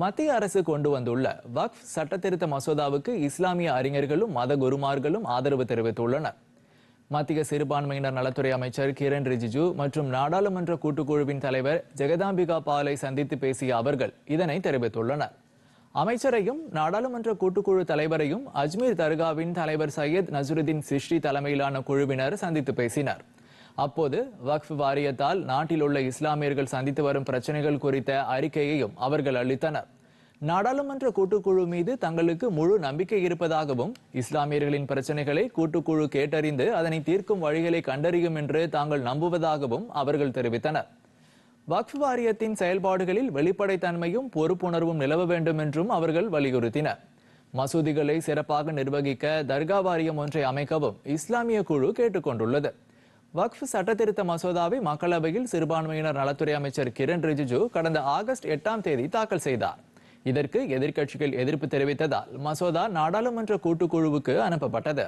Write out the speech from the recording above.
மத்திய அரசு கொண்டு வந்துள்ள வக்ஃப் சட்டத்திருத்த மசோதாவுக்கு இஸ்லாமிய அறிஞர்களும் மத குருமார்களும் ஆதரவு தெரிவித்துள்ளனர். மத்திய சிறுபான்மையினர் நலத்துறை அமைச்சர் கிரண் ரிஜிஜு மற்றும் நாடாளுமன்ற கூட்டுக்குழுவின் தலைவர் ஜெகதாம்பிகா பாலை சந்தித்து பேசிய அவர்கள் இதனை தெரிவித்துள்ளனர். அமைச்சரையும் நாடாளுமன்ற கூட்டுக்குழு தலைவரையும் அஜ்மீர் தர்காவின் தலைவர் சையத் நசுருதீன் சிஷ்டி தலைமையிலான குழுவினர் சந்தித்து பேசினர். அப்போது வக்ஃப் வாரியத்தால் நாட்டில் உள்ள இஸ்லாமியர்கள் சந்தித்து வரும் பிரச்சனைகள் குறித்த அறிக்கையையும் அவர்கள் அளித்தனர். நாடாளுமன்ற கூட்டுக்குழு மீது தங்களுக்கு முழு நம்பிக்கை இருப்பதாகவும் இஸ்லாமியர்களின் பிரச்சனைகளை கூட்டுக்குழு கேட்டறிந்து அதனை தீர்க்கும் வழிகளை கண்டறியும் என்று தாங்கள் நம்புவதாகவும் அவர்கள் தெரிவித்தனர். வக்ஃப் வாரியத்தின் செயல்பாடுகளில் வெளிப்படைத்தன்மையும் பொறுப்புணர்வும் நிலவ வேண்டும் என்றும் அவர்கள் வலியுறுத்தினர். மசூதிகளை சிறப்பாக நிர்வகிக்க தர்கா வாரியம் ஒன்றை அமைக்கவும் இஸ்லாமிய குழு கேட்டுக்கொண்டுள்ளது. வக்ஃப் சட்டத்திருத்த மசோதாவை மக்களவையில் சிறுபான்மையினர் நலத்துறை அமைச்சர் கிரண் ரிஜிஜு கடந்த ஆகஸ்ட் எட்டாம் தேதி தாக்கல் செய்தார். இதற்கு எதிர்க்கட்சிகள் எதிர்ப்பு தெரிவித்ததால் மசோதா நாடாளுமன்ற கூட்டுக்குழுவுக்கு அனுப்பப்பட்டது.